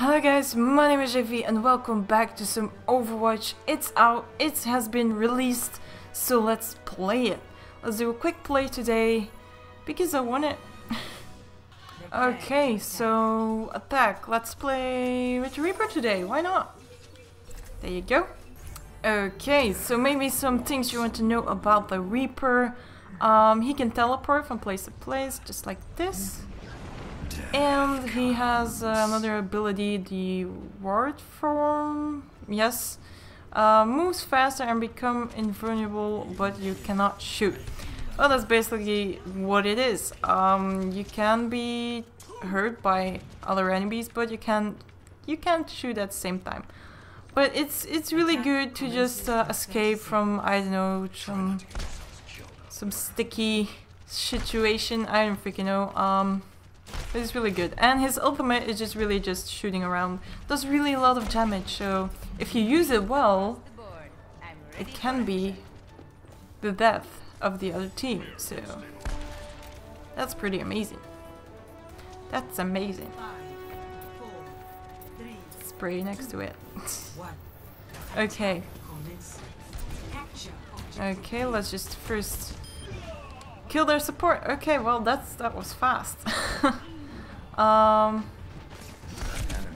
Hello guys, my name is JayVee and welcome back to some Overwatch. It's out, it has been released, so let's play it. Let's do a quick play today, because I want it. okay, so attack. Let's play with Reaper today, why not? There you go. Okay, so maybe some things you want to know about the Reaper. Um, he can teleport from place to place, just like this. And he has uh, another ability, the ward form. Yes. Uh, moves faster and become invulnerable, but you cannot shoot. Well, that's basically what it is. Um, you can be hurt by other enemies, but you can't. you can't shoot at the same time. But it's it's really good to just uh, escape from I don't know some some sticky situation. I don't freaking know. Um, it's really good. And his ultimate is just really just shooting around. Does really a lot of damage, so if you use it well, it can be the death of the other team, so that's pretty amazing. That's amazing. Spray next to it. okay. Okay, let's just first kill their support. Okay, well that's that was fast. um.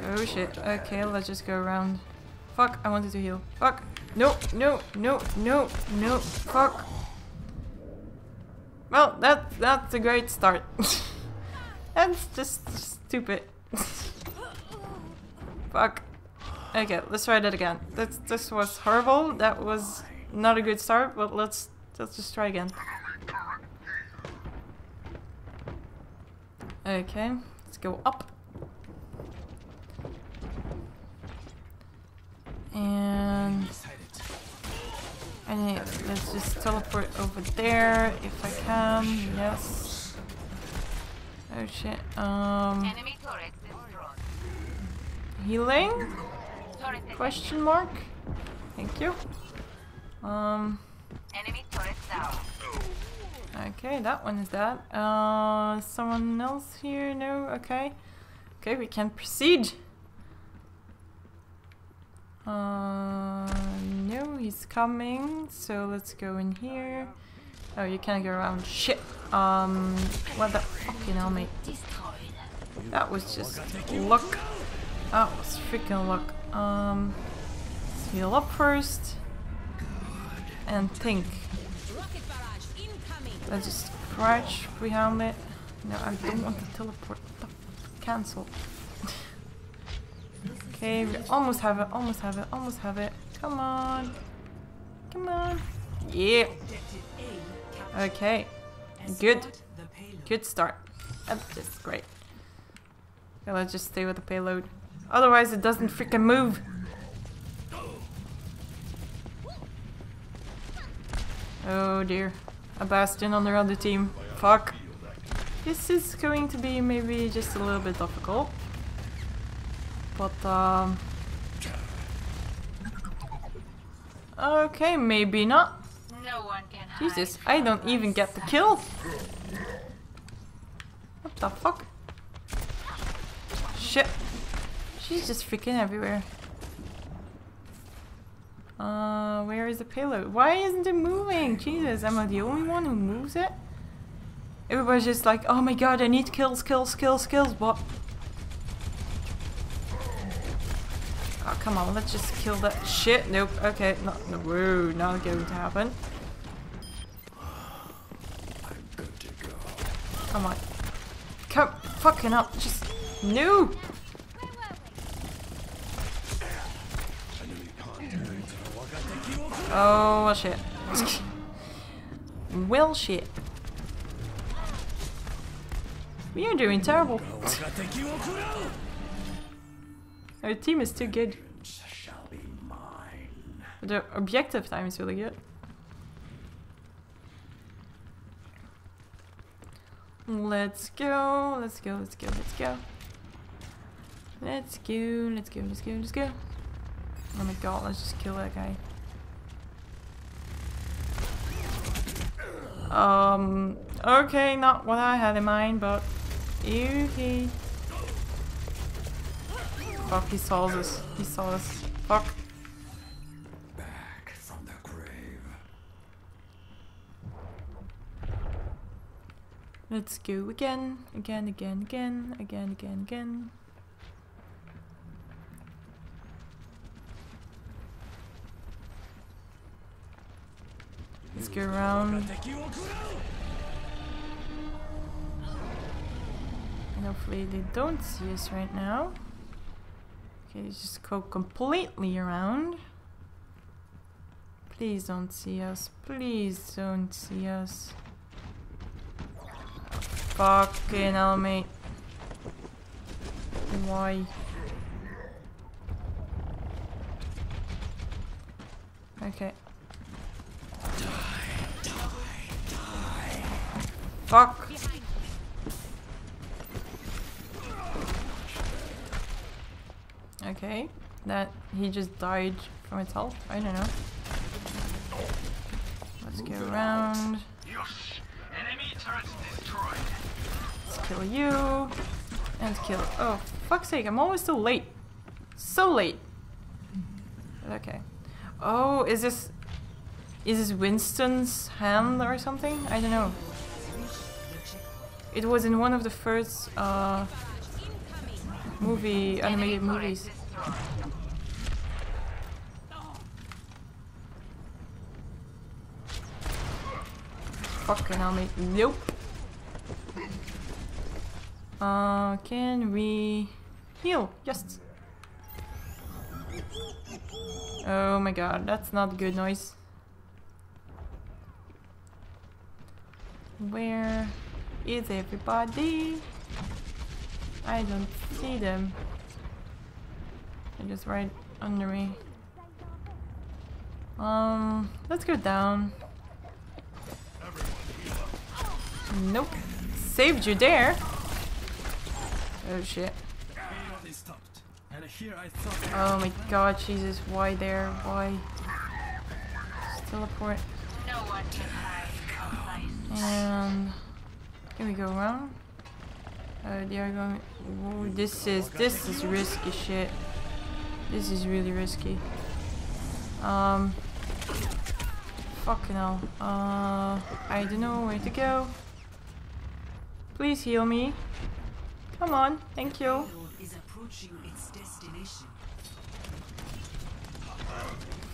Oh shit. Okay, let's just go around. Fuck, I wanted to heal. Fuck. No, no, no, no, no. Fuck. Well, that that's a great start. that's just stupid. Fuck. Okay, let's try that again. This this was horrible. That was not a good start, but let's let's just try again. Okay, let's go up. And and let's just teleport over there if I can. Yes. Oh shit. Um. Healing? Question mark? Thank you. Um. Enemy turret down. Okay, that one is that. Uh, someone else here? No? Okay. Okay, we can proceed. Uh, no, he's coming. So let's go in here. Oh, you can't go around. Shit. Um, what the fucking hell, mate? That was just luck. That was freaking luck. Um, let's heal up first. And think. Let's just crouch behind it. No, I don't want to teleport. Cancel. okay, we almost have it, almost have it, almost have it. Come on. Come on. Yeah. Okay. Good. Good start. That's great. Okay, let's just stay with the payload. Otherwise it doesn't freaking move. Oh dear a Bastion on their other team. Fuck. This is going to be maybe just a little bit difficult. But, um... Okay, maybe not. No one can Jesus, I don't even get the kill. What the fuck? Shit. She's just freaking everywhere. Uh, where is the payload? Why isn't it moving? Jesus, am I the only one who moves it? Everybody's just like, oh my god, I need kills, kills, kills, kills, but... Oh, come on, let's just kill that shit. Nope, okay, no, no, whoa, not going to happen. I'm good to go. Come on. Come, fucking up, just, no! Oh, well shit. well shit. We are doing terrible. Our team is too good. The objective time is really good. Let's go, let's go, let's go, let's go. Let's go, let's go, let's go, let's go. Oh my god, let's just kill that guy. Um, okay, not what I had in mind, but okay. Fuck, he saw us. He saw us. Fuck. Back from the grave. Let's go again, again, again, again, again, again, again. Around. And hopefully they don't see us right now. Okay, just go completely around. Please don't see us. Please don't see us. Fucking hell, mate. Why? Okay. Fuck. Okay, that he just died from its health. I don't know. Let's go around. Yosh! Enemy turret destroyed. Let's kill you. And kill. Oh, fuck's sake, I'm always so late. So late. Okay. Oh, is this. Is this Winston's hand or something? I don't know. It was in one of the first uh, movie, animated movies. Fucking hell. Nope. Uh, can we heal? Yes. Oh my god, that's not good noise. Where is everybody? I don't see them. They're just right under me. Um, let's go down. Nope. Saved you there. Oh shit. They stopped. And here I thought Oh my god, Jesus, why there? Why? Just teleport. No one can hide. And can we go around? Uh, they are going. Ooh, this is this is risky shit. This is really risky. Um. Fucking hell. Uh, I don't know where to go. Please heal me. Come on, thank you.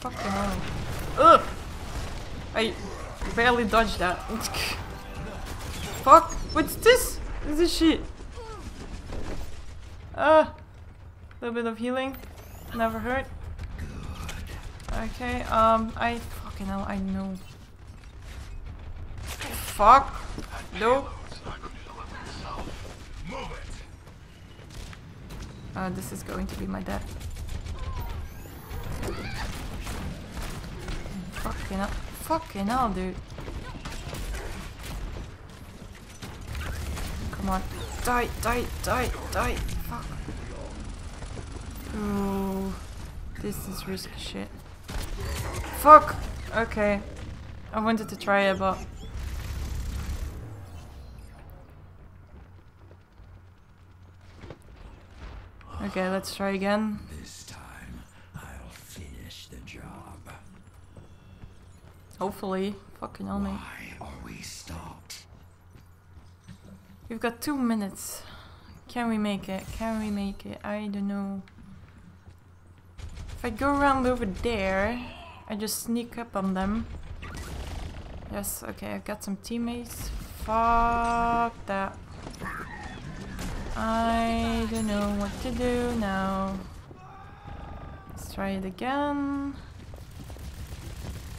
Fucking hell. Ugh! I barely dodged that. Fuck! What's this? What's this shit? Ah! Little bit of healing. Never hurt. Okay, um, I fucking hell, I know. Fuck! No! Uh, this is going to be my death. Fucking hell. Fucking hell, dude. Come on. Die, die, die, die. Fuck. Ooh. This is risky shit. Fuck! Okay. I wanted to try it, but... Okay, let's try again. this time I'll finish the job. Hopefully. Fucking hell, mate. Why are we stopped? We've got two minutes. Can we make it? Can we make it? I don't know. If I go around over there, I just sneak up on them. Yes, okay, I've got some teammates. Fuck that. I don't know what to do now. Let's try it again.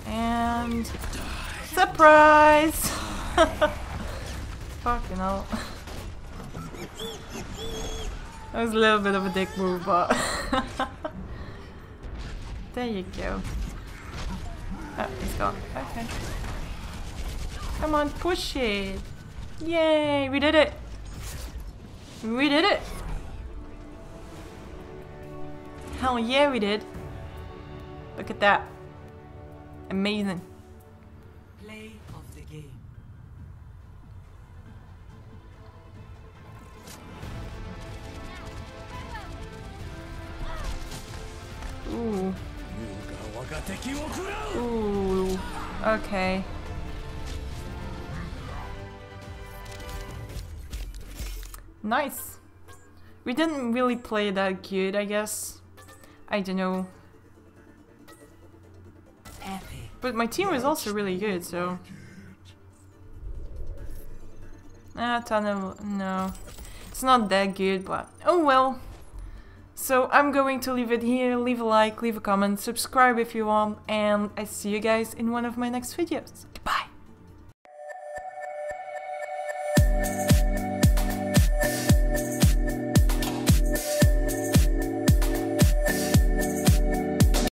And surprise! Fucking hell. That was a little bit of a dick move, but there you go. Oh, he's gone. Okay. Come on, push it. Yay, we did it. We did it. Hell yeah, we did. Look at that. Amazing. Ooh. Ooh. Okay. Nice. We didn't really play that good, I guess. I don't know. But my team was also really good, so... Ah, tunnel, no. It's not that good, but oh well. So I'm going to leave it here. Leave a like, leave a comment, subscribe if you want, and I see you guys in one of my next videos. Goodbye!